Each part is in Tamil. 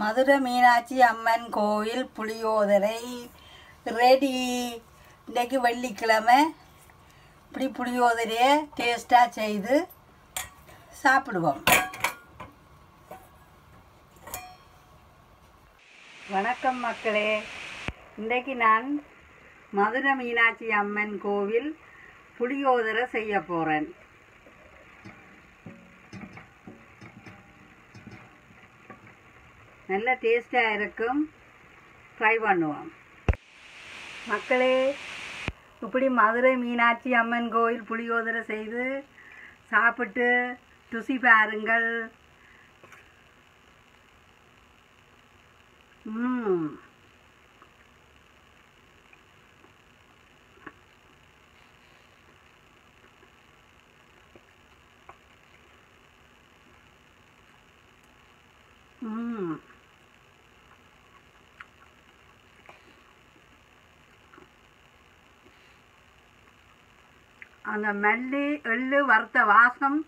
மதுரை மீனாட்சி அம்மன் கோவில் புளியோதரை. ரெடி. இன்றைக்கு வெள்ளிக்கிழமை. இப்படி புளியோதரையை டேஸ்ட்டாக செய்து சாப்பிடுவோம். வணக்கம் மக்களே. இன்றைக்கு நான் மதுரை மீனாட்சி அம்மன் கோவில் புளியோதரை செய்ய போகிறேன் நல்ல டேஸ்டாக இருக்கும். ட்ரை பண்ணுவோம். மக்களே இப்படி மதுரை மீனாட்சி அம்மன் கோயில் புளியோதரை செய்து சாப்பிட்டு ருசி பாருங்கள். ம் அந்த மல்லி எள்ளு வறுத்த வாசம்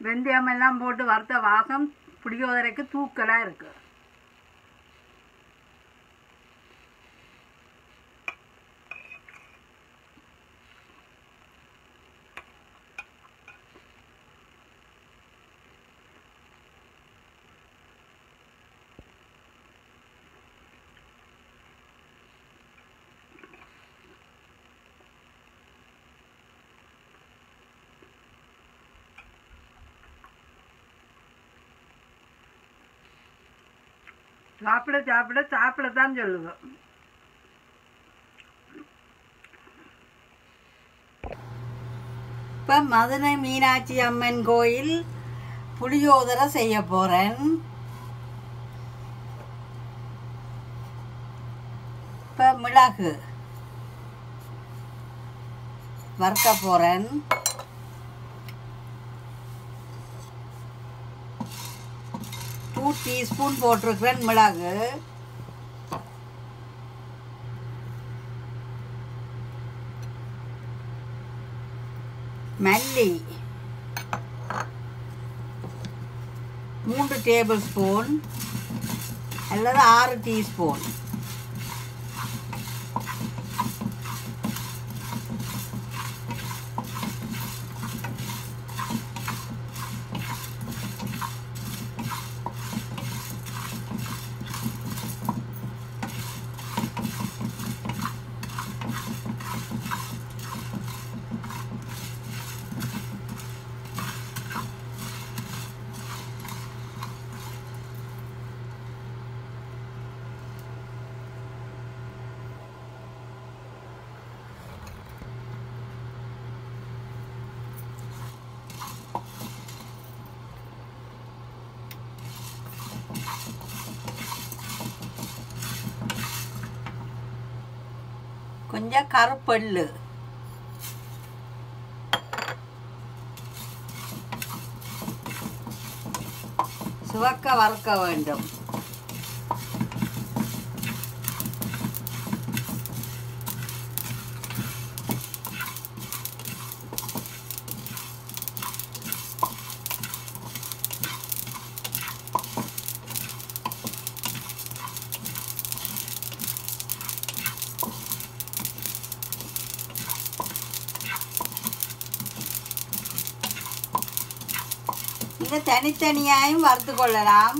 வெந்தயம் எல்லாம் போட்டு வறுத்த வாசம் புளியோதரைக்கு தூக்கலாக இருக்குது சாப்பிட சாப்பிட சாப்பிடத்தான் சொல்லுங்க. இப்போ மதுரை மீனாட்சி அம்மன் கோயில் புளியோதரை செய்ய போகிறேன் இப்போ மிளகு வறுக்க போகிறேன் டூ டீஸ்பூன் போட்டிருக்கிறேன் மிளகு. மல்லி. மூன்று டேபிள் ஸ்பூன் அல்லது ஆறு டீஸ்பூன் கொஞ்சம் கருப்பெள்ளு சுவக்க வறுக்க வேண்டும் தனித்தனியாயும் வறுத்து கொள்ளலாம்.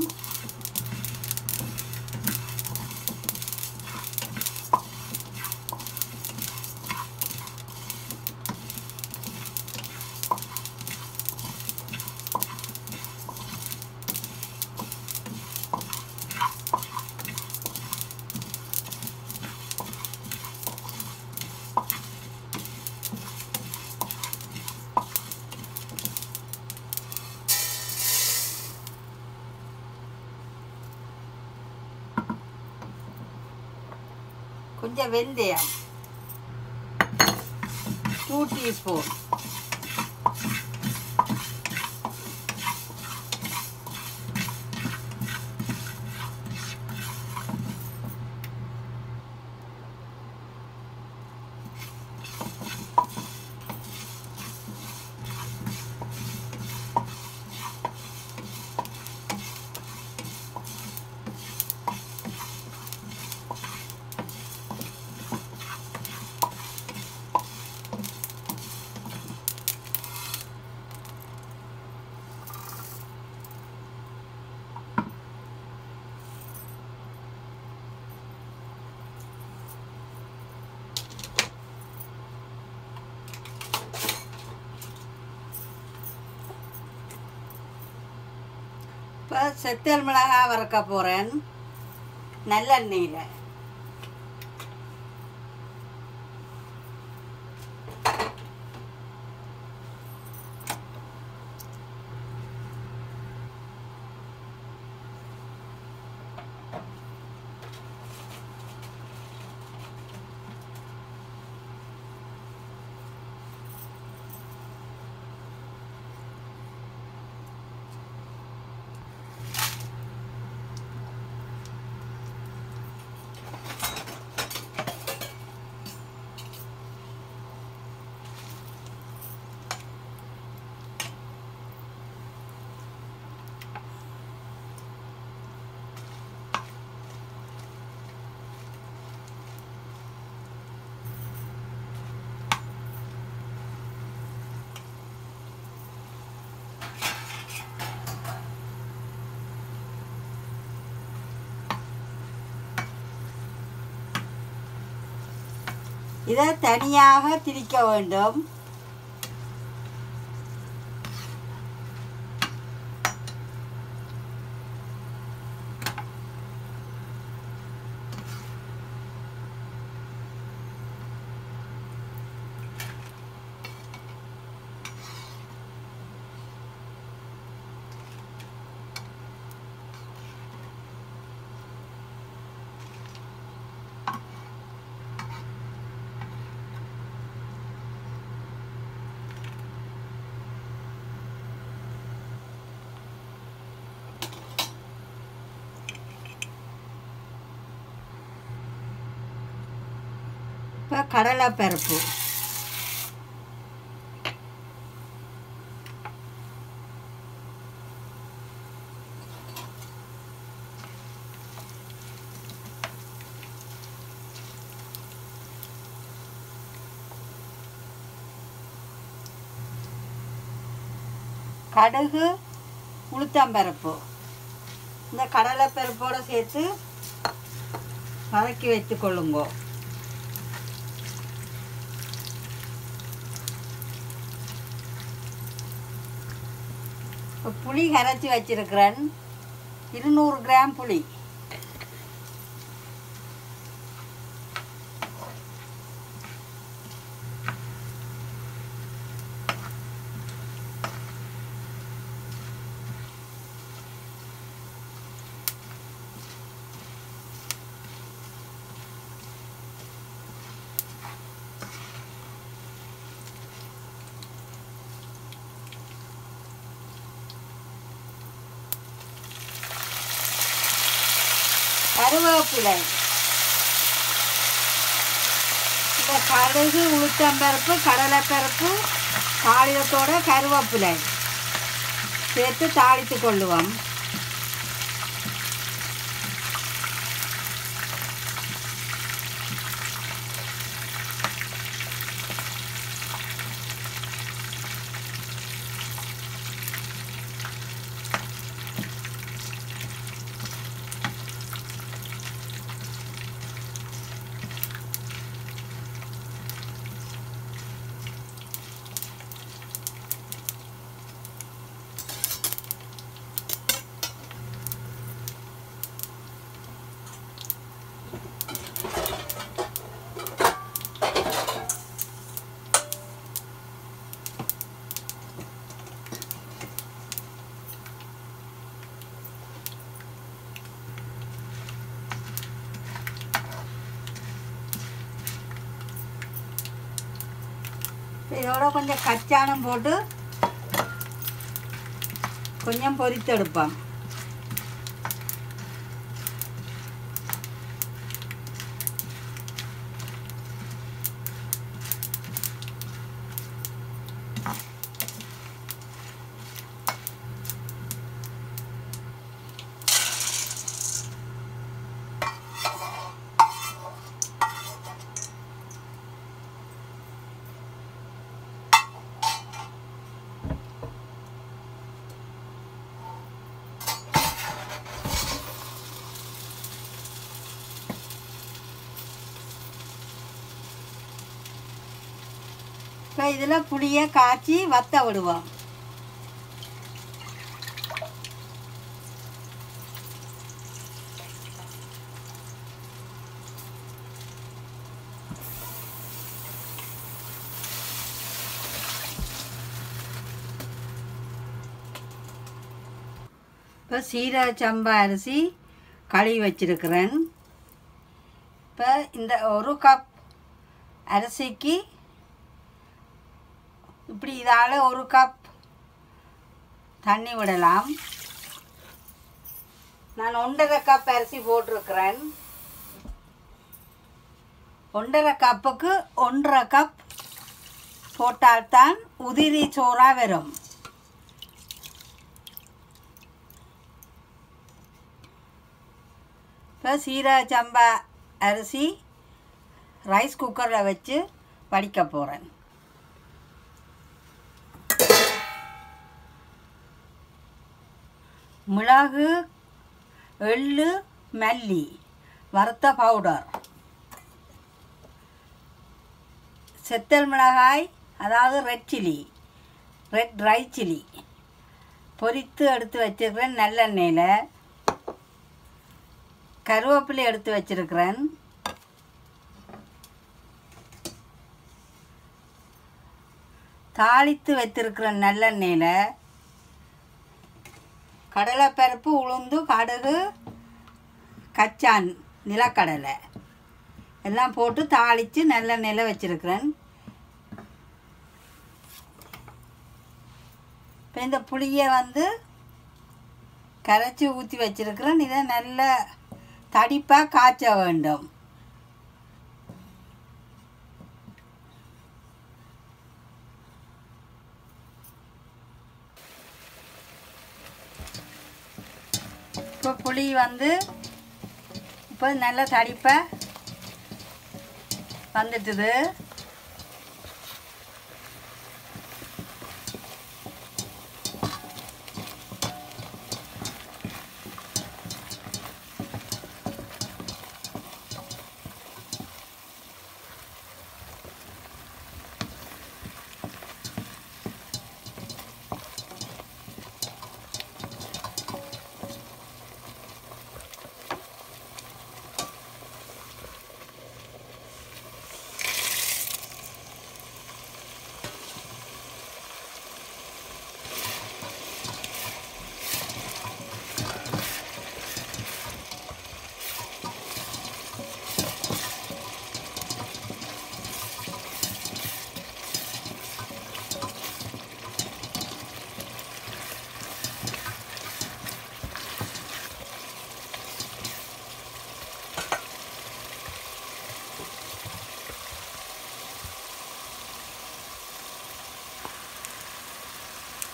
வெந்தயம் டூ டீஸ்பூன் இப்போ செத்தல் மிளகாய் வறுக்க போகிறேன் நல்லெண்ணெயில். இதை தனியாக திரிக்க வேண்டும். இப்போ கடலைப்பருப்பு கடுகு உளுத்தம்பருப்பு. இந்த கடலைப்பருப்போடு சேர்த்து வதக்கி வைத்து கொள்ளுங்கோ. இப்போ புளி கரைச்சி வச்சிருக்கிறேன். இருநூறு கிராம் புளி. கருவேப்பிலை. இந்த கடுகு உளுத்தம்பருப்பு கடலைப்பருப்பு தாளியத்தோட கருவேப்பிலை. சேர்த்து தாளித்து கொள்ளுவோம். இதோட கொஞ்சம் கச்சானம் போட்டு கொஞ்சம் பொரித்தெடுப்போம். இதில் புளியை காய்ச்சி வத்த விடுவோம். இப்போ சீரக சம்பா அரிசி கழுவி வச்சிருக்கிறேன். இப்போ இந்த ஒரு கப் அரிசிக்கு இப்படி இதால் ஒரு கப் தண்ணி விடலாம். நான் ஒன்றரை கப் அரிசி போட்டிருக்கிறேன். ஒன்றரை கப்புக்கு ஒன்றரை கப் போட்டால்தான் உதிரி சோறாக வரும். இப்போ சீரக சம்பா அரிசி ரைஸ் குக்கரில் வச்சு வடிக்க போகிறேன் மிளகு எள்ளு மல்லி வறுத்த பவுடர் செத்தல் மிளகாய் அதாவது red chilli red dry chilli பொரித்து எடுத்து வச்சிருக்கிறேன் நல்லெண்ணெயில். கருவேப்பிலை எடுத்து வச்சிருக்கிறேன். தாளித்து வைத்திருக்கிற நல்லெண்ணெயில் கடலைப்பருப்பு உளுந்து கடுகு கச்சான் நிலக்கடலை. எல்லாம் போட்டு தாளித்து நல்ல நில வச்சுருக்கிறேன். இப்போ இந்த புளியை வந்து கரைச்சி ஊற்றி வச்சிருக்கிறேன். இதை நல்ல தடிப்பாக காய்ச்ச வேண்டும் இப்போ புளி வந்து இப்போ நல்லா தடிப்பாக வந்துட்டுது.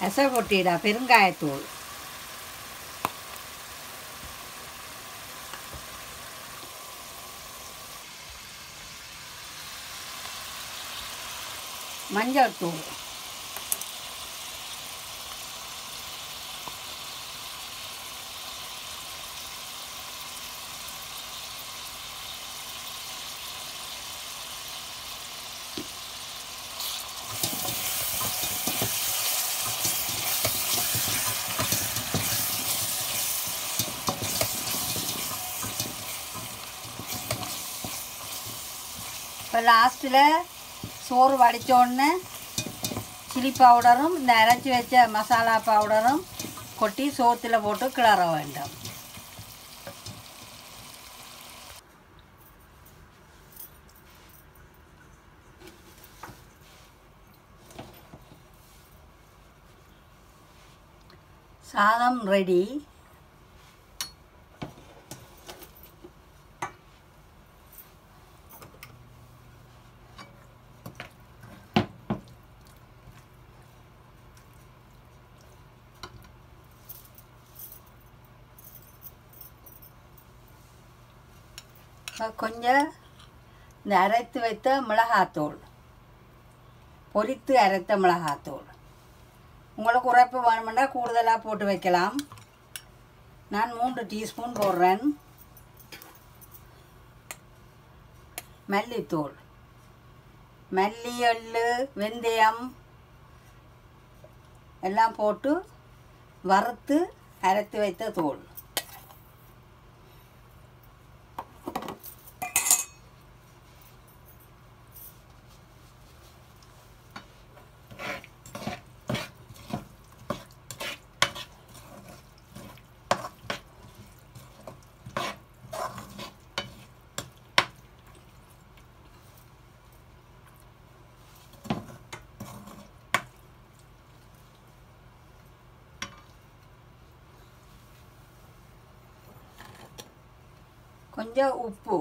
எசை கொட்டிடா பெருங்காயத்தூள். மஞ்சள் தூள் இப்போ லாஸ்ட்டில் சோறு வடித்தோடனே சில்லி பவுடரும் இந்த அரைச்சி வச்ச மசாலா பவுடரும் கொட்டி சோத்தில் போட்டு கிளற வேண்டும். சாதம் ரெடி கொஞ்சம் இந்த அரைத்து வைத்த மிளகாத்தூள். பொரித்து அரைத்த மிளகாத்தூள். உங்களுக்கு உரைப்பு வேணுமெண்டா கூடுதலாக போட்டு வைக்கலாம். நான் மூன்று டீஸ்பூன் போடுறேன். மல்லித்தூள். மல்லி எள்ளு வெந்தயம் எல்லாம் போட்டு வறுத்து அரைத்து வைத்த தூள். கொஞ்சம் உப்பு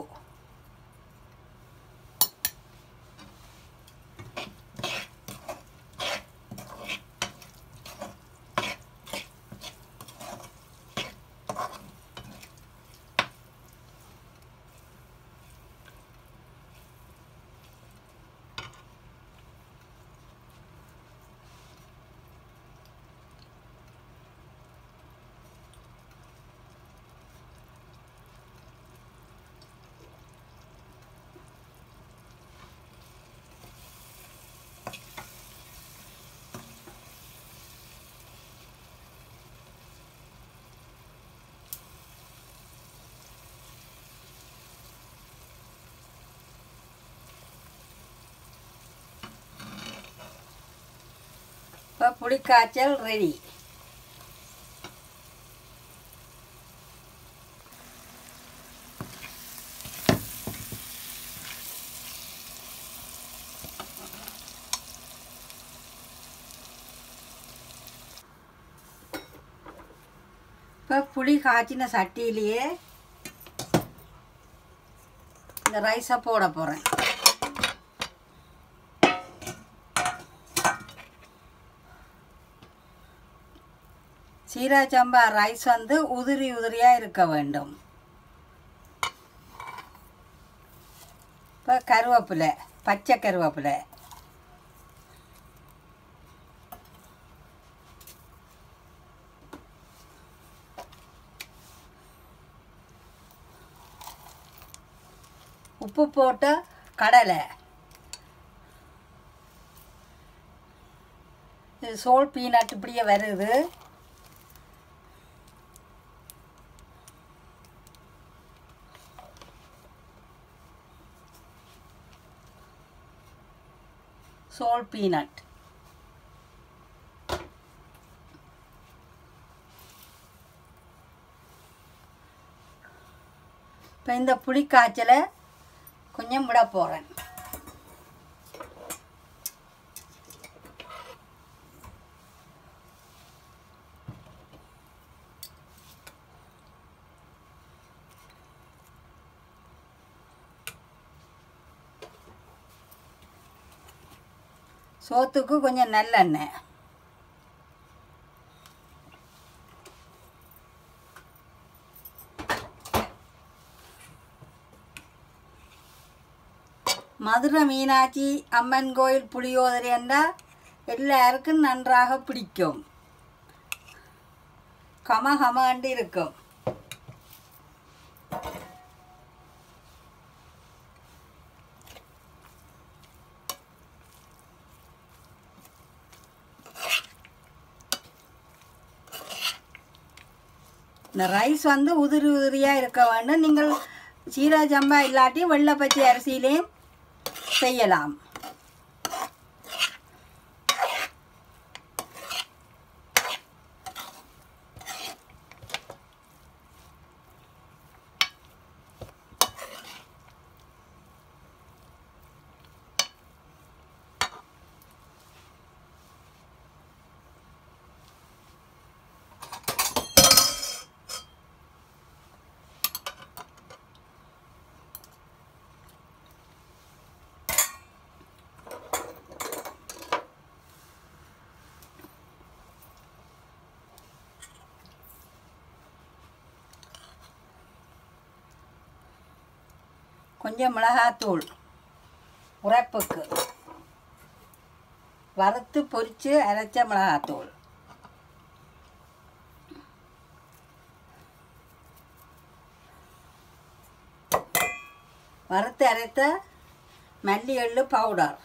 இப்போ புளிக்காய்ச்சல் ரெடி இப்போ புளி காய்ச்சின சட்டியிலேயே இந்த ரைஸை போட போகிறேன் சீரா சம்பா ரைஸ் வந்து உதிரி உதிரியாக இருக்க வேண்டும். இப்போ கருவேப்பிலை பச்சை கருவேப்பிலை. உப்பு போட்ட கடலை. இது சோல் பீனட் இப்படியே வருது. சோல் பீனட் இப்போ இந்த புளிக்காய்ச்சலை கொஞ்சம் விட போகிறேன் சோத்துக்கு கொஞ்சம் நல்லெண்ணெய். மதுரை மீனாட்சி அம்மன் கோயில் புளியோதரை என்றால் எல்லாருக்கும் நன்றாக பிடிக்கும். கமகமண்டு இருக்கும். இந்த ரைஸ் வந்து உதிரி உதிரியாக இருக்க வேண்டும் நீங்கள் சீரா சம்பா இல்லாட்டி வெள்ளை பச்சை அரிசியிலையும் செய்யலாம். கொஞ்சம் மிளகாத்தூள் உரைப்புக்கு. வறுத்து பொரித்து அரைச்ச மிளகாத்தூள். வறுத்து அரைத்த மல்லி எள்ளு பவுடர்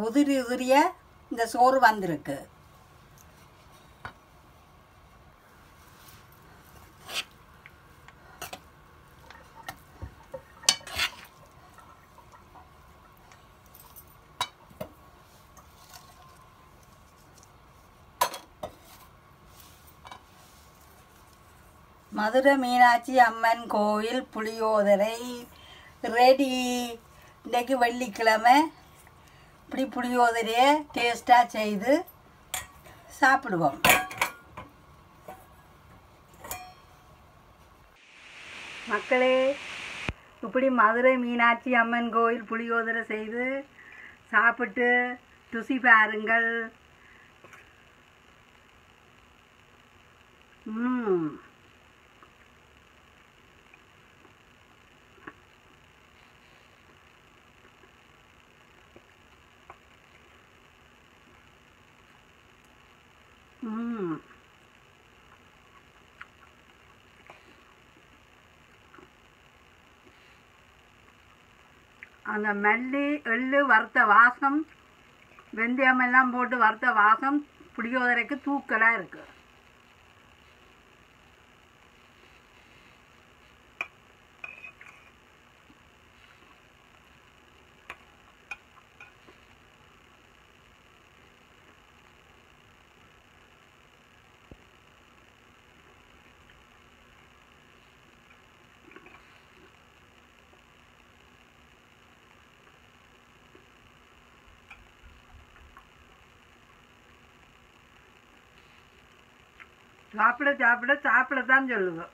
உதிரி உதிரிய இந்த சோறு வந்திருக்கு. மதுரை மீனாட்சி அம்மன் கோயில் புளியோதரை ரெடி. இன்றைக்கு வெள்ளிக்கிழமை. இப்படி புளியோதரையை டேஸ்ட்டாக செய்து சாப்பிடுவோம். மக்களே இப்படி மதுரை மீனாட்சி அம்மன் கோயில் புளியோதரை செய்து சாப்பிட்டு ருசி பாருங்கள். ம் ம். அந்த மல்லி எள்ளு வறுத்த வாசம் வெந்தயம் எல்லாம் போட்டு வறுத்த வாசம் புளியோதரைக்கு தூக்கலாக இருக்குது சாப்பிட சாப்பிட சாப்பிட தான் சொல்லுவேன்